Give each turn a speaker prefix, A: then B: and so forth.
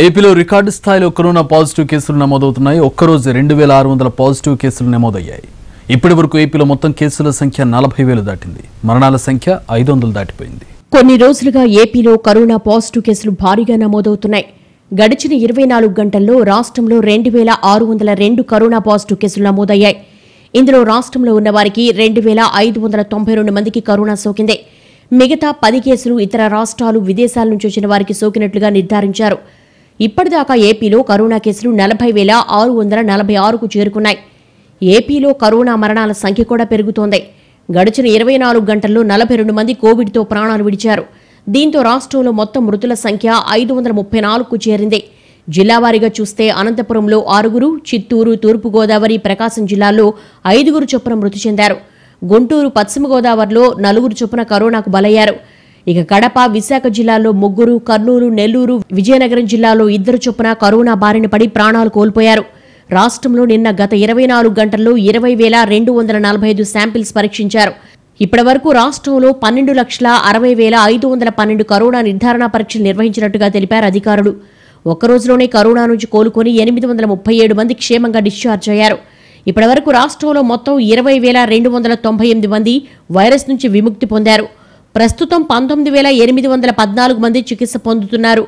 A: ఏపీలో రికార్డు స్థాయిలో corona positive కేసులు నమోదవుతున్నాయి. ఒక్కరోజు రెండు వేల ఆరు వందల పాజిటివ్ కేసులు నమోదయ్యాయి. ఇప్పటి వరకు ఏపీలో మొత్తం కేసుల సంఖ్య నలభై వేలు దాటింది. మరణాల సంఖ్య ఐదు వందలు దాటిపోయింది.
B: కొన్ని రోజులుగా ఏపీలో కరోనా పాజిటివ్ కేసులు భారీగా నమోదవుతున్నాయి. గడిచిన ఇరవై నాలుగు గంటల్లో రాష్ట్రంలో రెండు వేల ఆరు వందల రెండు కరోనా పాజిటివ్ కేసులు నమోదయ్యాయి. ఇందులో రాష్ట్రంలో ఉన్న వారికి రెండు వేల ఐదు వందల తొంభై రెండు మందికి కరోనా సోకింది. మిగతా పది కేసులు ఇతర రాష్ట్రాలు విదేశాల నుంచి వచ్చిన వారికి సోకినట్లుగా నిర్ధారించారు. ఇప్పటిదాకా ఏపీలో కరోనా కేసులు నలభై వేల ఆరు వందల నలభై ఆరుకు చేరుకున్నాయి. ఏపీలో కరోనా మరణాల సంఖ్య కూడా పెరుగుతోంది. గడిచిన ఇరవై నాలుగు గంటల్లో నలభై రెండు మంది కోవిడ్తో ప్రాణాలు విడిచారు. దీంతో రాష్ట్రంలో మొత్తం మృతుల సంఖ్య ఐదు వందల ముప్పై నాలుగుకు చేరింది. జిల్లావారీగా చూస్తే అనంతపురంలో ఆరుగురు చిత్తూరు తూర్పుగోదావరి ప్రకాశం జిల్లాల్లో ఐదుగురు చొప్పున మృతి చెందారు. గుంటూరు పశ్చిమ గోదావరిలో నలుగురు చొప్పున కరోనాకు బలయ్యారు. ఇక కడప విశాఖ జిల్లాల్లో ముగ్గురు కర్నూలు నెల్లూరు విజయనగరం జిల్లాలో ఇద్దరు చొప్పున కరోనా బారిన పడి ప్రాణాలు కోల్పోయారు. రాష్ట్రంలో నిన్న గత ఇరవై నాలుగు గంటల్లో ఇరవై వేల రెండు వందల నలభై ఐదు శాంపిల్స్ పరీక్షించారు. ఇప్పటి వరకు రాష్ట్రంలో పన్నెండు లక్షల అరవై వేల ఐదు వందల పన్నెండు కరోనా నిర్ధారణ పరీక్షలు నిర్వహించినట్టుగా తెలిపారు అధికారులు. ఒక్కరోజులోనే కరోనా నుంచి కోలుకొని ఎనిమిది వందల ముప్పై ఏడు మంది క్షేమంగా డిశ్చార్జ్ అయ్యారు. ఇప్పటి వరకు రాష్ట్రంలో మొత్తం ఇరవై వేల రెండు వందల తొంభై ఎనిమిది మంది వైరస్ నుంచి విముక్తి పొందారు. ప్రస్తుతం పంతొమ్మిది వేల ఎనిమిది వందల పద్నాలుగు మంది చికిత్స పొందుతున్నారు.